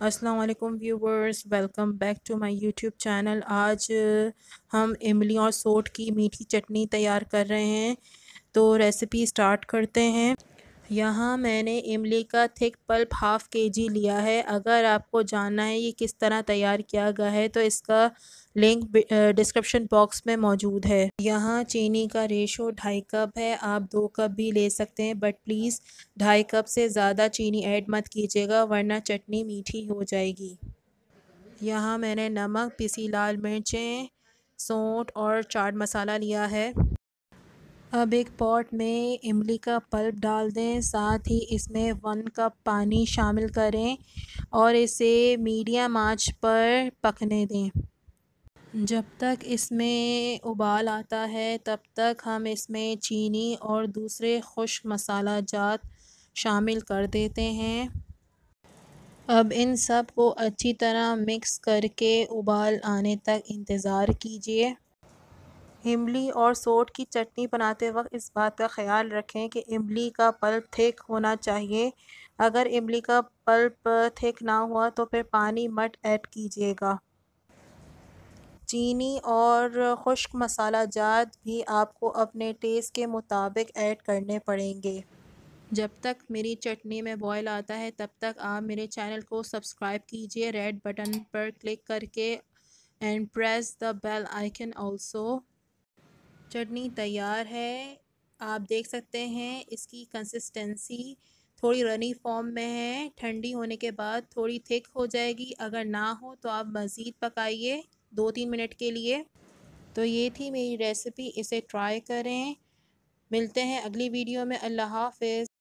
السلام علیکم viewers, welcome back to my YouTube channel. آج ہم املی اور سوٹ کی میٹھی چٹنی تیار کر رہے ہیں۔ تو ریسیپی سٹارٹ کرتے ہیں۔ یہاں میں نے املی کا تھک پلپ ہاف کے جی لیا ہے۔ اگر آپ کو جاننا ہے یہ کس طرح تیار کیا گیا ہے، تو اس کا لنک ڈسکرپشن باکس میں موجود ہے۔ یہاں چینی کا ریشو ڈھائی کپ ہے، آپ دو کپ بھی لے سکتے ہیں، بٹ پلیز ڈھائی کپ سے زیادہ چینی ایڈ مت کیجیے گا، ورنہ چٹنی میٹھی ہو جائے گی۔ یہاں میں نے نمک پیسی لال مرچیں، سونٹ اور چاٹ مسالہ لیا ہے۔ اب ایک پاٹ میں املی کا پلپ ڈال دیں، ساتھ ہی اس میں ون کپ پانی شامل کریں اور اسے میڈیم آنچ پر پکنے دیں۔ جب تک اس میں ابال آتا ہے، تب تک ہم اس میں چینی اور دوسرے خشک مسالہ جات شامل کر دیتے ہیں۔ اب ان سب کو اچھی طرح مکس کر کے ابال آنے تک انتظار کیجیے املی اور سوٹ کی چٹنی بناتے وقت اس بات کا خیال رکھیں کہ املی کا پلپ تھک ہونا چاہیے۔ اگر املی کا پلپ تھک نہ ہوا تو پھر پانی مٹ ایڈ کیجیے گا۔ چینی اور خشک مسالہ جات بھی آپ کو اپنے ٹیسٹ کے مطابق ایڈ کرنے پڑیں گے۔ جب تک میری چٹنی میں بوائل آتا ہے تب تک آپ میرے چینل کو سبسکرائب کیجیے۔ ریڈ بٹن پر کلک کر کے and press the bell icon also. Chutney تیار ہے۔ آپ دیکھ سکتے ہیں اس کی کنسسٹنسی تھوڑی رنی فارم میں ہے۔ ٹھنڈی ہونے کے بعد تھوڑی تھک ہو جائے گی۔ اگر نہ ہو تو آپ مزید پکائیے دو تین منٹ کے لیے۔ تو یہ تھی میری ریسیپی اسے ٹرائی کریں۔ ملتے ہیں اگلی ویڈیو میں۔ اللہ حافظ۔